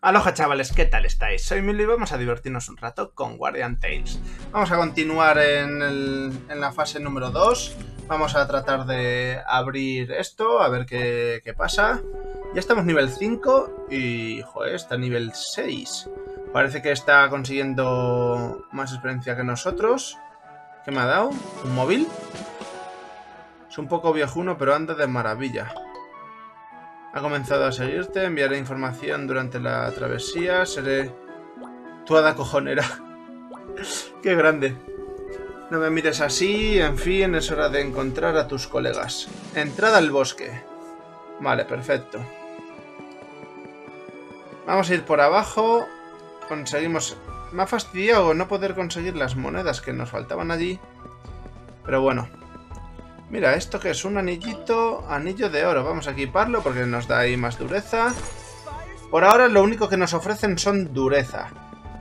Aloha chavales, ¿qué tal estáis? Soy Milo y vamos a divertirnos un rato con Guardian Tales. Vamos a continuar en, la fase número 2. Vamos a tratar de abrir esto, a ver qué, qué pasa. Ya estamos nivel 5 y, joder, está nivel 6. Parece que está consiguiendo más experiencia que nosotros. ¿Qué me ha dado? ¿Un móvil? Es un poco viejuno, pero anda de maravilla. Ha comenzado a seguirte, enviaré información durante la travesía, seré tu hada cojonera. Qué grande. No me mires así, en fin, es hora de encontrar a tus colegas. Entrada al bosque. Vale, perfecto. Vamos a ir por abajo. Conseguimos... Me ha fastidiado no poder conseguir las monedas que nos faltaban allí. Pero bueno, Mira, esto que es un anillito, anillo de oro. Vamos a equiparlo porque nos da ahí más dureza. Por ahora lo único que nos ofrecen son dureza.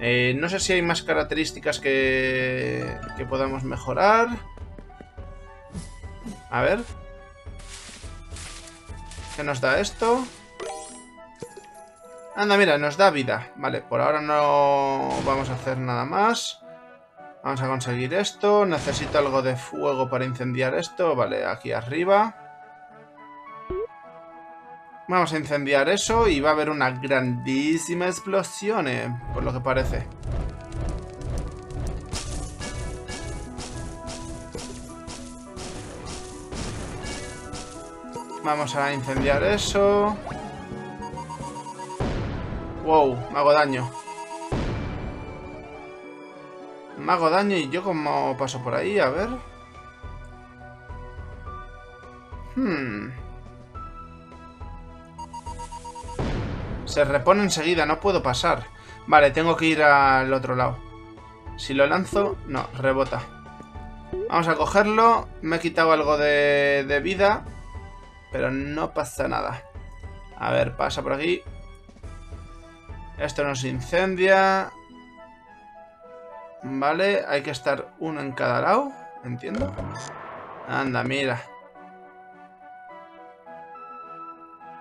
Eh, no sé si hay más características que, que podamos mejorar. A ver. ¿Qué nos da esto? Anda, mira, nos da vida. Vale, por ahora no vamos a hacer nada más. Vamos a conseguir esto. Necesito algo de fuego para incendiar esto. Vale, aquí arriba. Vamos a incendiar eso y va a haber una grandísima explosión, eh, por lo que parece. Vamos a incendiar eso. Wow, me hago daño. Me hago daño y yo como paso por ahí, a ver. Hmm. Se repone enseguida, no puedo pasar. Vale, tengo que ir al otro lado. Si lo lanzo, no, rebota. Vamos a cogerlo. Me he quitado algo de, de vida. Pero no pasa nada. A ver, pasa por aquí. Esto nos incendia. Vale, hay que estar uno en cada lado. Entiendo. Anda, mira.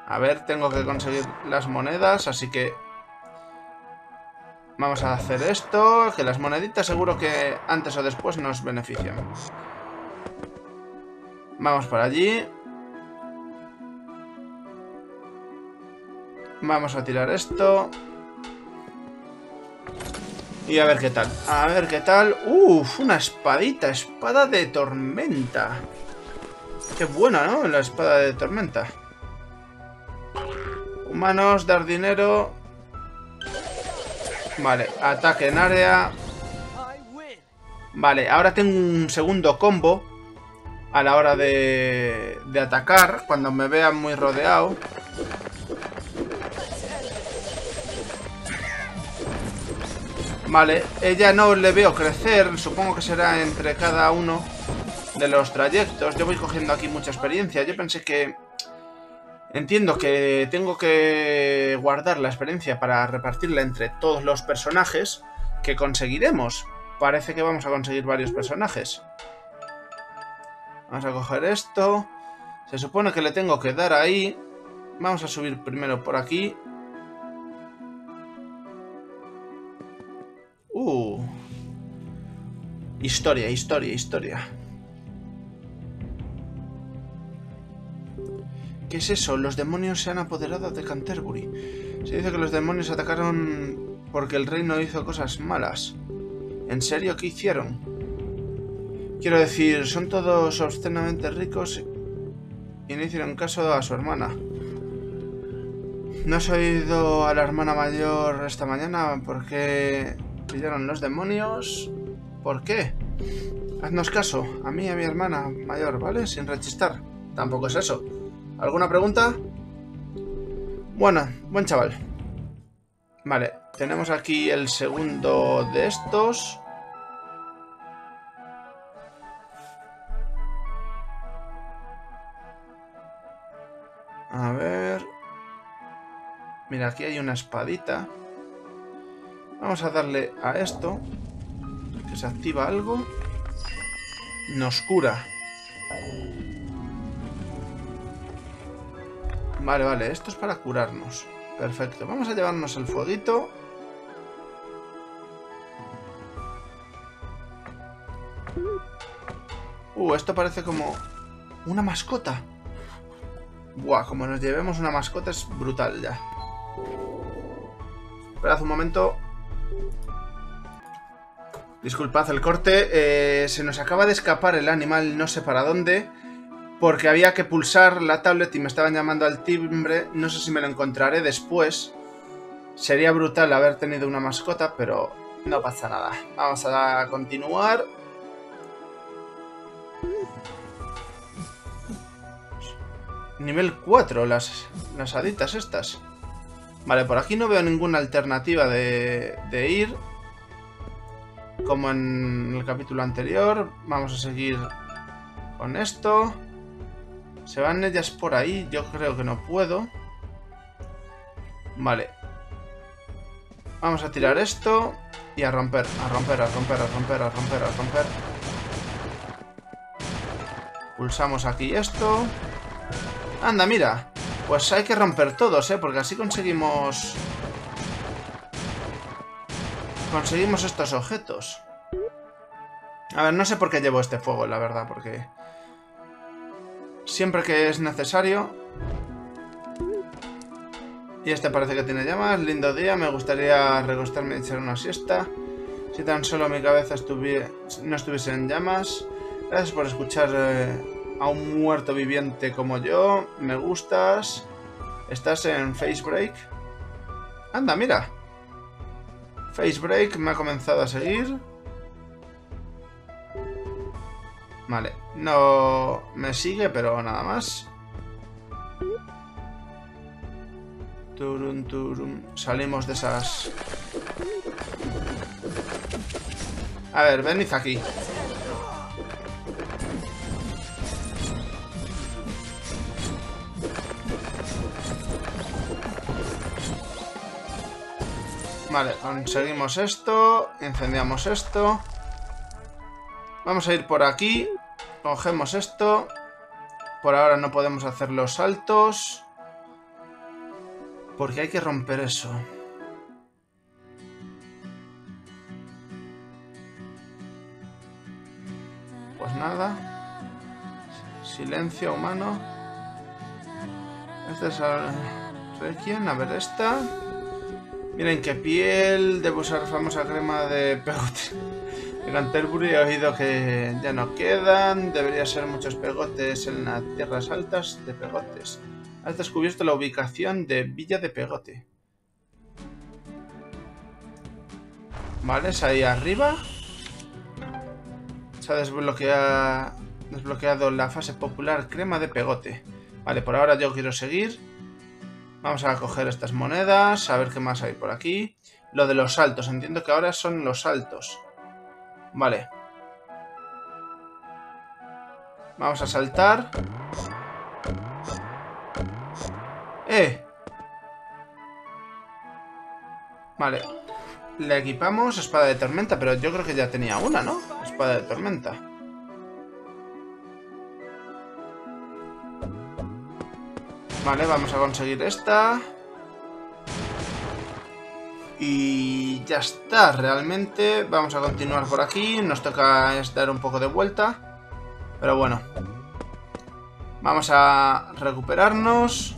A ver, tengo que conseguir las monedas, así que... Vamos a hacer esto, que las moneditas seguro que antes o después nos benefician. Vamos para allí. Vamos a tirar esto. Y a ver qué tal. A ver qué tal. Uf, una espadita. Espada de tormenta. Qué buena, ¿no? La espada de tormenta. Humanos, dar dinero. Vale, ataque en área. Vale, ahora tengo un segundo combo. A la hora de, de atacar. Cuando me vean muy rodeado. Vale, ella no le veo crecer, supongo que será entre cada uno de los trayectos. Yo voy cogiendo aquí mucha experiencia. Yo pensé que... Entiendo que tengo que guardar la experiencia para repartirla entre todos los personajes que conseguiremos. Parece que vamos a conseguir varios personajes. Vamos a coger esto. Se supone que le tengo que dar ahí. Vamos a subir primero por aquí. Uh. Historia, historia, historia. ¿Qué es eso? Los demonios se han apoderado de Canterbury. Se dice que los demonios atacaron porque el reino hizo cosas malas. ¿En serio qué hicieron? Quiero decir, son todos obscenamente ricos y no hicieron caso a su hermana. ¿No has oído a la hermana mayor esta mañana? ¿Por qué pillaron los demonios? ¿Por qué? Haznos caso, a mí y a mi hermana mayor, ¿vale? Sin rechistar. Tampoco es eso. ¿Alguna pregunta? Bueno, buen chaval. Vale, tenemos aquí el segundo de estos. A ver... Mira, aquí hay una espadita. Vamos a darle a esto. Que se activa algo. Nos cura. Vale, vale, esto es para curarnos. Perfecto. Vamos a llevarnos el fueguito. Uh, esto parece como una mascota. Buah, como nos llevemos una mascota es brutal ya. Esperad un momento. Disculpad el corte. Eh, se nos acaba de escapar el animal, no sé para dónde. Porque había que pulsar la tablet y me estaban llamando al timbre. No sé si me lo encontraré después. Sería brutal haber tenido una mascota, pero no pasa nada. Vamos a continuar. Nivel 4, las, las haditas estas. Vale, por aquí no veo ninguna alternativa de, ir. Como en el capítulo anterior. Vamos a seguir con esto. Se van ellas por ahí. Yo creo que no puedo. Vale. Vamos a tirar esto. Y a romper, a romper, a romper, a romper, a romper, a romper. Pulsamos aquí esto. Anda, mira. Pues hay que romper todos, ¿eh? Porque así conseguimos... Conseguimos estos objetos. A ver, no sé por qué llevo este fuego, la verdad, porque... Siempre que es necesario... Y este parece que tiene llamas. Lindo día, me gustaría recostarme y echar una siesta. Si tan solo mi cabeza no estuviese en llamas. Gracias por escuchar... Eh, a un muerto viviente como yo. Me gustas. Estás en Facebreak. Anda, mira. Facebreak me ha comenzado a seguir. Vale, no me sigue, pero nada más. Turum, turum. Salimos de esas... A ver, venid aquí. Vale, conseguimos esto. Incendiamos esto. Vamos a ir por aquí. Cogemos esto. Por ahora no podemos hacer los saltos. Porque hay que romper eso. Pues nada. Silencio humano. Este es el... ¿Quién? A ver, esta. Miren qué piel, debo usar famosa crema de pegote. En Canterbury he oído que ya no quedan, debería ser muchos pegotes en las tierras altas de pegotes. Has descubierto la ubicación de Villa de Pegote. Vale, es ahí arriba. Se ha desbloqueado la fase popular crema de pegote. Vale, por ahora yo quiero seguir. Vamos a coger estas monedas, a ver qué más hay por aquí. Lo de los saltos, entiendo que ahora son los saltos. Vale. Vamos a saltar. ¡Eh! Vale. Le equipamos espada de tormenta, pero yo creo que ya tenía una, ¿no? Espada de tormenta. Vale, vamos a conseguir esta. Y ya está, realmente. Vamos a continuar por aquí. Nos toca dar un poco de vuelta. Pero bueno. Vamos a recuperarnos.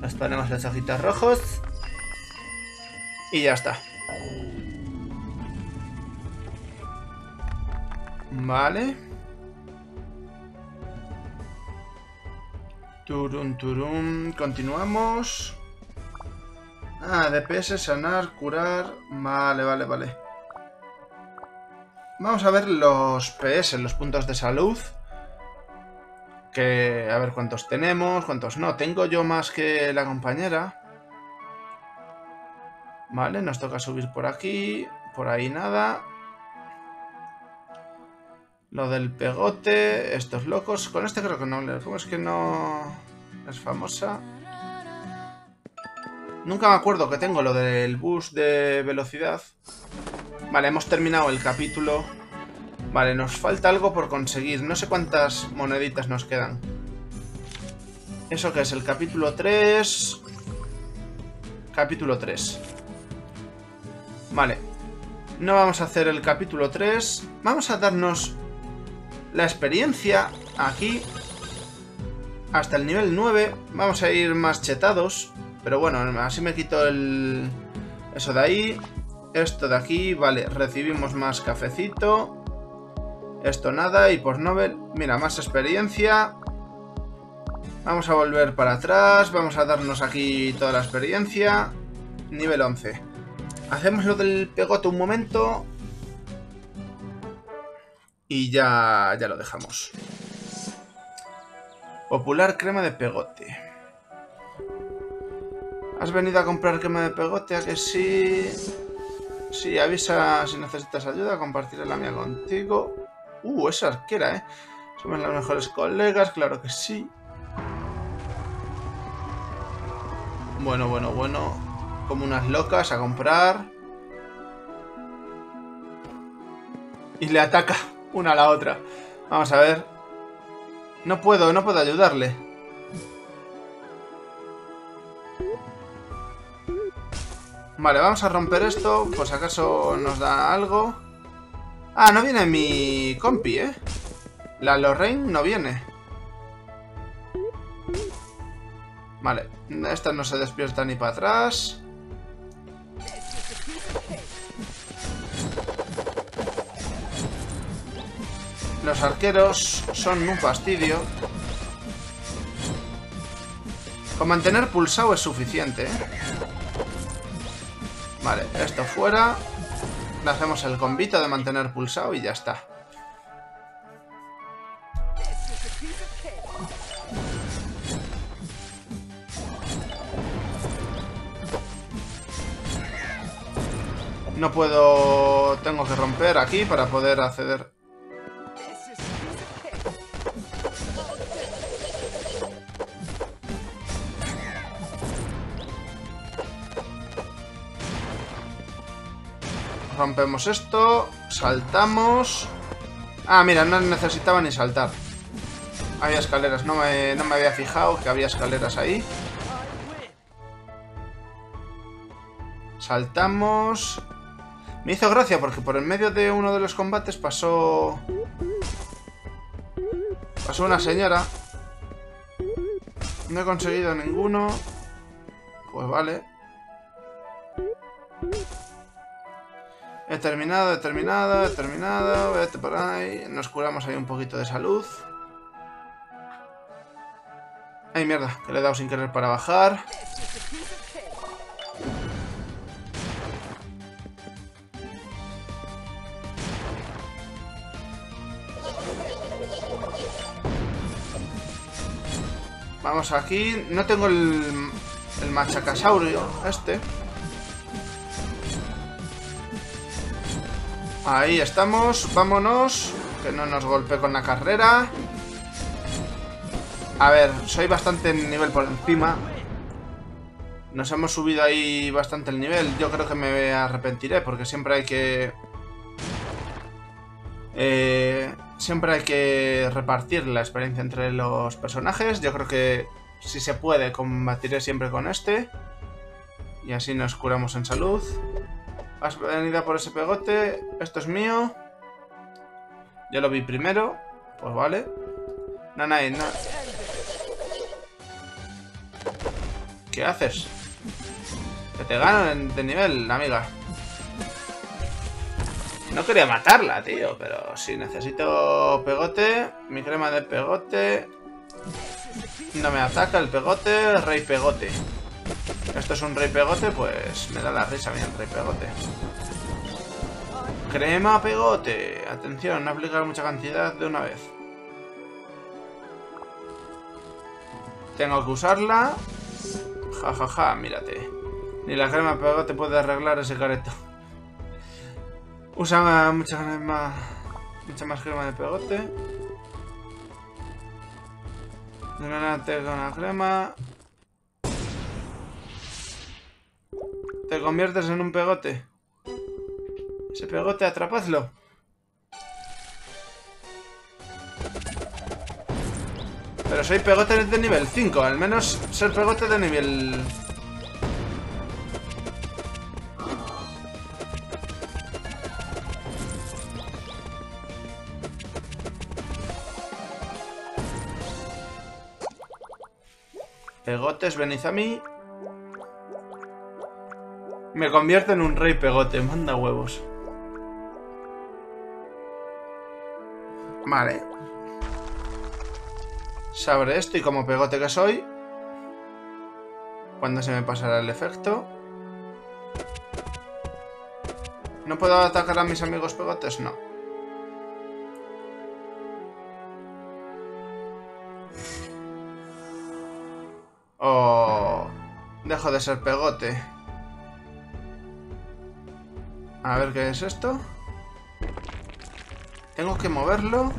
Nos ponemos los ojitos rojos. Y ya está. Vale. Turum, turum. Continuamos. Ah, DPS, sanar, curar. Vale, vale, vale. Vamos a ver los PS, los puntos de salud. Que, a ver cuántos tenemos, cuántos no. Tengo yo más que la compañera. Vale, nos toca subir por aquí. Por ahí nada. Lo del pegote, estos locos. Con este creo que no. ¿Cómo es que no es famosa? Nunca me acuerdo que tengo lo del bus de velocidad. Vale, hemos terminado el capítulo. Vale, nos falta algo por conseguir. No sé cuántas moneditas nos quedan. ¿Eso que es? El capítulo 3. capítulo 3. Vale. No vamos a hacer el capítulo 3. Vamos a darnos la experiencia aquí hasta el nivel 9. Vamos a ir más chetados. Pero bueno, así me quito el... Eso de ahí. Esto de aquí. Vale, recibimos más cafecito. Esto nada. Y por Nobel, mira, más experiencia. Vamos a volver para atrás. Vamos a darnos aquí toda la experiencia. Nivel 11. Hacemos lo del pegote un momento. Y ya, ya lo dejamos. Popular crema de pegote. ¿Has venido a comprar crema de pegote? ¿A que sí? Sí, avisa si necesitas ayuda, compartiré la mía contigo. Uh, es arquera, ¿eh? Somos las mejores colegas, claro que sí. Bueno, bueno, bueno. Como unas locas a comprar. Y le ataca una a la otra. Vamos a ver. No puedo, no puedo ayudarle. Vale, vamos a romper esto, por si acaso nos da algo. Ah, no viene mi compi, ¿eh? La Lorraine no viene. Vale, esta no se despierta ni para atrás. Los arqueros son un fastidio. Con mantener pulsado es suficiente, ¿eh? Vale, esto fuera. Le hacemos el convito de mantener pulsado y ya está. No puedo... Tengo que romper aquí para poder acceder Rompemos esto. Saltamos. Ah, mira, no necesitaba ni saltar. Había escaleras. No me, no me había fijado que había escaleras ahí. Saltamos. Me hizo gracia porque por en medio de uno de los combates pasó... Pasó una señora. No he conseguido ninguno. Pues vale. He terminado, he terminado, he terminado. Vete por ahí. Nos curamos ahí un poquito de salud. Ay, mierda, que le he dado sin querer para bajar. Vamos aquí. No tengo el, el machacasaurio este. Ahí estamos, vámonos. Que no nos golpee con la carrera. A ver, soy bastante nivel por encima. Nos hemos subido ahí bastante el nivel. Yo creo que me arrepentiré porque siempre hay que... Eh, siempre hay que repartir la experiencia entre los personajes. Yo creo que si se puede combatiré siempre con este. Y así nos curamos en salud. Has venido por ese pegote. Esto es mío. Yo lo vi primero. Pues vale. Nanay, no. ¿Qué haces? Que te gano de nivel, amiga. No quería matarla, tío, pero si necesito pegote, mi crema de pegote... No me ataca el pegote, rey pegote. Esto es un rey pegote, pues me da la risa bien el rey pegote. Crema pegote. Atención, no aplicar mucha cantidad de una vez. Tengo que usarla. Ja, ja, ja, mírate. Ni la crema pegote puede arreglar ese careto. Usa mucha, más, mucha más crema de pegote. con la crema. te conviertes en un pegote. Ese pegote, atrapadlo. Pero soy pegote de nivel 5, al menos ser pegote de nivel... Pegotes, venid a mí. Me convierto en un rey pegote, manda huevos. Vale. Se abre esto y como pegote que soy... ¿Cuándo se me pasará el efecto? ¿No puedo atacar a mis amigos pegotes? No. Oh, dejo de ser pegote. A ver qué es esto. Tengo que moverlo.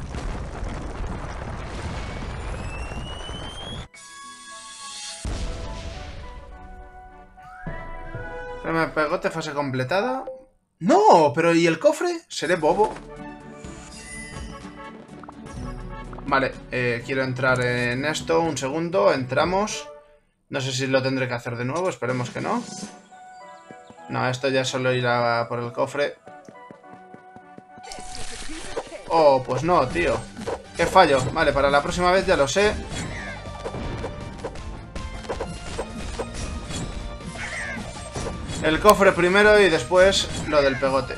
Me pegote fase completada. ¡No! ¿Pero y el cofre? Seré bobo. Vale, eh, quiero entrar en esto. Un segundo, entramos. No sé si lo tendré que hacer de nuevo, esperemos que no. No, esto ya solo irá por el cofre. Oh, pues no, tío. Qué fallo. Vale, para la próxima vez ya lo sé. El cofre primero y después lo del pegote.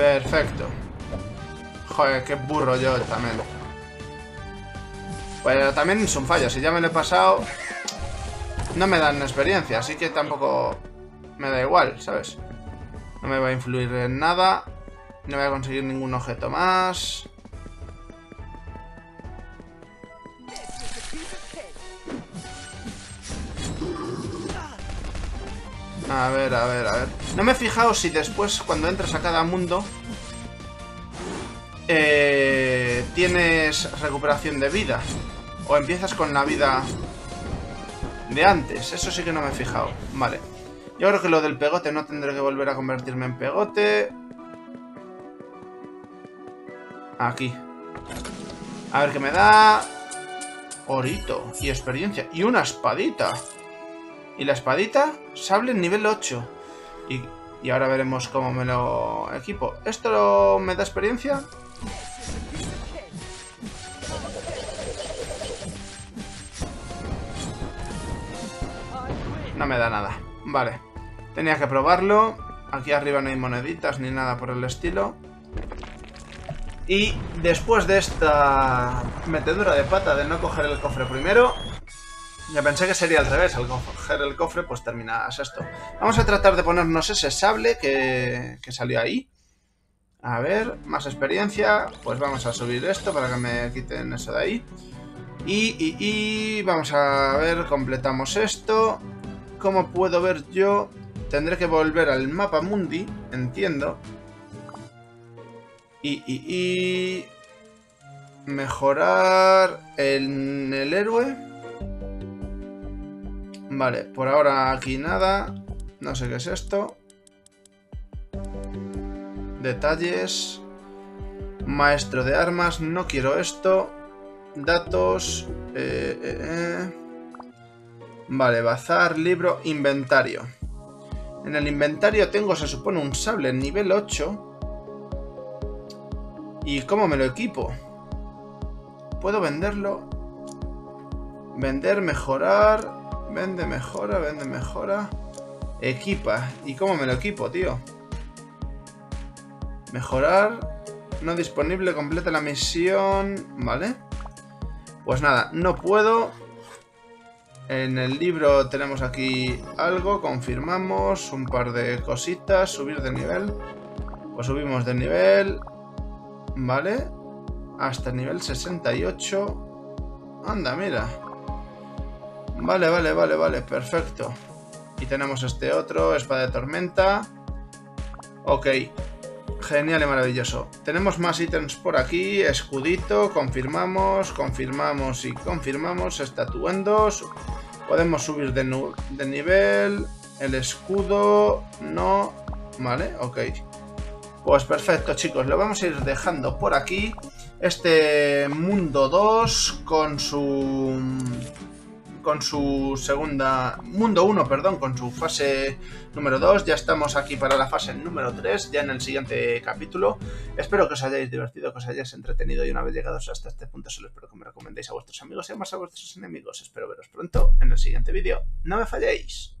Perfecto. Joder, qué burro yo también. Pero también son fallos. Si ya me lo he pasado, no me dan experiencia. Así que tampoco me da igual, ¿sabes? No me va a influir en nada. No voy a conseguir ningún objeto más. A ver, a ver, a ver. No me he fijado si después, cuando entras a cada mundo, eh, tienes recuperación de vida. O empiezas con la vida de antes. Eso sí que no me he fijado. Vale. Yo creo que lo del pegote no tendré que volver a convertirme en pegote. Aquí. A ver qué me da. Orito. Y experiencia. Y una espadita. Y la espadita, sable nivel 8. Y, ahora veremos cómo me lo equipo. ¿Esto me da experiencia? No me da nada. Vale. Tenía que probarlo. Aquí arriba no hay moneditas ni nada por el estilo. Y después de esta metedura de pata de no coger el cofre primero, ya pensé que sería al revés, al coger el cofre pues terminas esto. Vamos a tratar de ponernos ese sable que, salió ahí. A ver, más experiencia. Pues vamos a subir esto para que me quiten eso de ahí. Y, y, y vamos a ver, completamos esto. ¿Cómo puedo ver yo? Tendré que volver al mapa mundi, entiendo. Y, y, y... Mejorar en el héroe. Vale, por ahora aquí nada. No sé qué es esto. Detalles. Maestro de armas, no quiero esto. Datos. Eh, eh, eh. Vale, bazar, libro, inventario. En el inventario tengo, se supone, un sable nivel 8. ¿Y cómo me lo equipo? ¿Puedo venderlo? Vender, mejorar... Vende, mejora, vende, mejora. Equipa. ¿Y cómo me lo equipo, tío? Mejorar. No disponible, completa la misión. Vale. Pues nada, no puedo. En el libro tenemos aquí algo, confirmamos, un par de cositas, subir de nivel. Pues subimos de nivel. Vale. Hasta el nivel 68. Anda, mira. Vale, vale, vale, vale, perfecto. Y tenemos este otro, espada de tormenta. Ok, genial y maravilloso. Tenemos más ítems por aquí, escudito, confirmamos, confirmamos y confirmamos, estatuendos. Podemos subir de, de nivel, el escudo, no, vale, ok. Pues perfecto, chicos, lo vamos a ir dejando por aquí. Este mundo 2 con su con su segunda... Mundo 1, perdón, con su fase número 2. Ya estamos aquí para la fase número 3, ya en el siguiente capítulo. Espero que os hayáis divertido, que os hayáis entretenido y una vez llegados hasta este punto solo espero que me recomendéis a vuestros amigos y además a vuestros enemigos. Espero veros pronto en el siguiente vídeo. No me falléis.